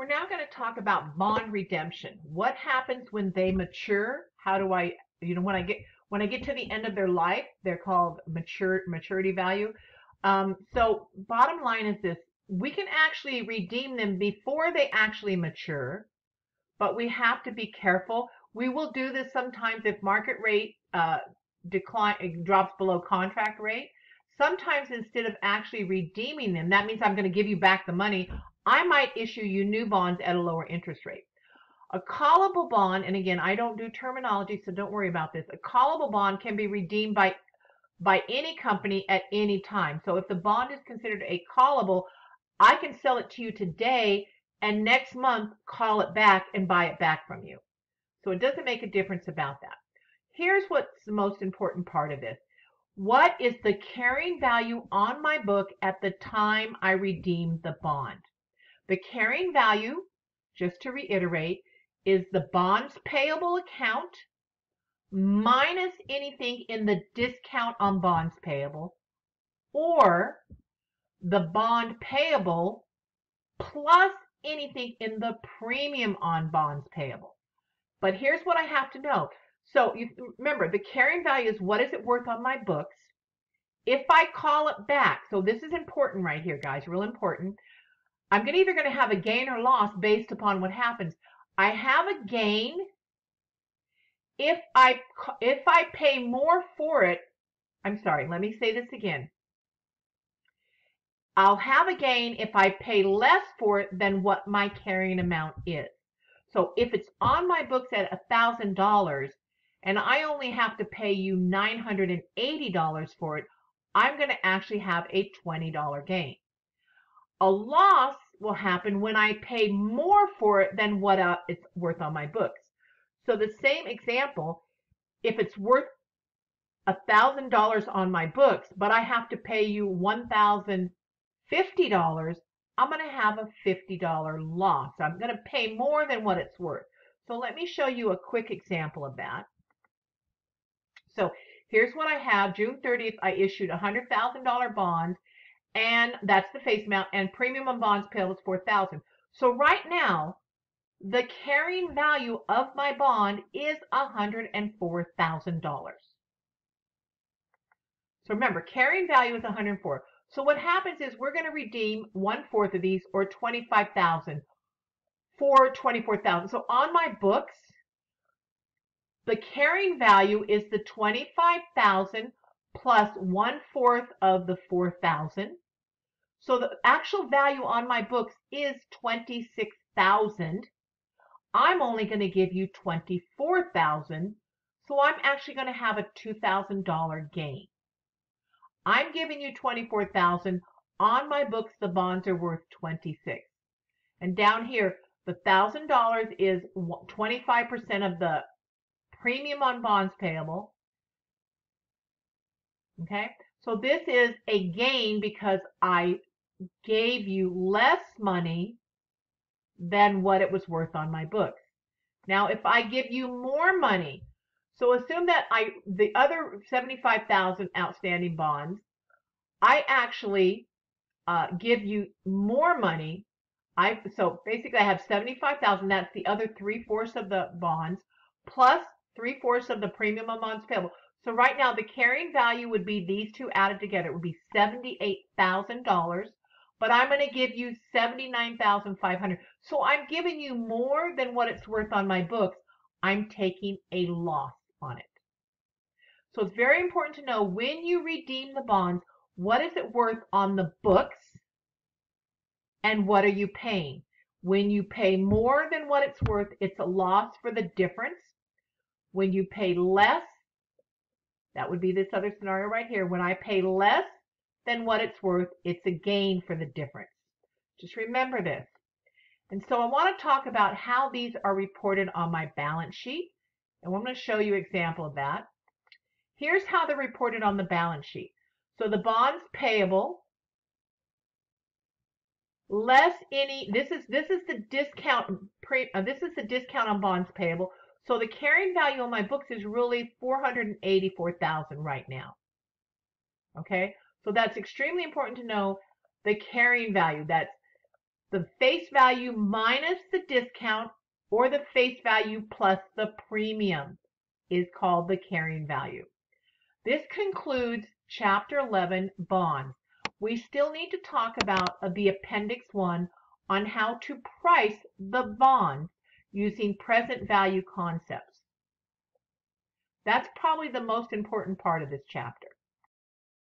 We're now going to talk about bond redemption. What happens when they mature? How do I, you know, when I get when I get to the end of their life, they're called mature maturity value. Um, so bottom line is this: we can actually redeem them before they actually mature, but we have to be careful. We will do this sometimes if market rate uh, decline drops below contract rate. Sometimes instead of actually redeeming them, that means I'm going to give you back the money. I might issue you new bonds at a lower interest rate. A callable bond, and again, I don't do terminology, so don't worry about this. A callable bond can be redeemed by by any company at any time. So if the bond is considered a callable, I can sell it to you today and next month call it back and buy it back from you. So it doesn't make a difference about that. Here's what's the most important part of this. What is the carrying value on my book at the time I redeem the bond? The carrying value, just to reiterate, is the bonds payable account minus anything in the discount on bonds payable or the bond payable plus anything in the premium on bonds payable. But here's what I have to know. So you, remember, the carrying value is what is it worth on my books. If I call it back, so this is important right here, guys, real important. I'm either going to have a gain or loss based upon what happens. I have a gain if I if I pay more for it. I'm sorry, let me say this again. I'll have a gain if I pay less for it than what my carrying amount is. So if it's on my books at $1,000 and I only have to pay you $980 for it, I'm going to actually have a $20 gain. A loss will happen when I pay more for it than what uh, it's worth on my books. So the same example, if it's worth $1,000 on my books, but I have to pay you $1,050, I'm going to have a $50 loss. I'm going to pay more than what it's worth. So let me show you a quick example of that. So here's what I have. June 30th, I issued a $100,000 bonds and that's the face amount and premium on bonds payable is 4000 so right now the carrying value of my bond is $104,000 so remember carrying value is 104 so what happens is we're going to redeem one fourth of these or 25,000 for 24,000 so on my books the carrying value is the 25,000 plus one fourth of the 4,000 so the actual value on my books is 26,000. I'm only going to give you 24,000. So I'm actually going to have a $2,000 gain. I'm giving you 24,000. On my books, the bonds are worth 26. And down here, the $1,000 is 25% of the premium on bonds payable. Okay, so this is a gain because I gave you less money than what it was worth on my books. Now, if I give you more money, so assume that I the other 75,000 outstanding bonds, I actually uh, give you more money. I so basically I have 75,000. That's the other three fourths of the bonds plus three fourths of the premium bonds payable. So right now the carrying value would be these two added together. It would be $78,000 but I'm going to give you 79,500. So I'm giving you more than what it's worth on my books. I'm taking a loss on it. So it's very important to know when you redeem the bonds, what is it worth on the books and what are you paying? When you pay more than what it's worth, it's a loss for the difference. When you pay less, that would be this other scenario right here. When I pay less, than what it's worth, it's a gain for the difference. Just remember this. And so I want to talk about how these are reported on my balance sheet. And I'm going to show you an example of that. Here's how they're reported on the balance sheet. So the bonds payable less any this is this is the discount pre, uh, this is the discount on bonds payable. So the carrying value on my books is really 484,000 right now. Okay? So that's extremely important to know the carrying value. That's the face value minus the discount or the face value plus the premium is called the carrying value. This concludes chapter 11 bonds. We still need to talk about uh, the appendix 1 on how to price the bonds using present value concepts. That's probably the most important part of this chapter.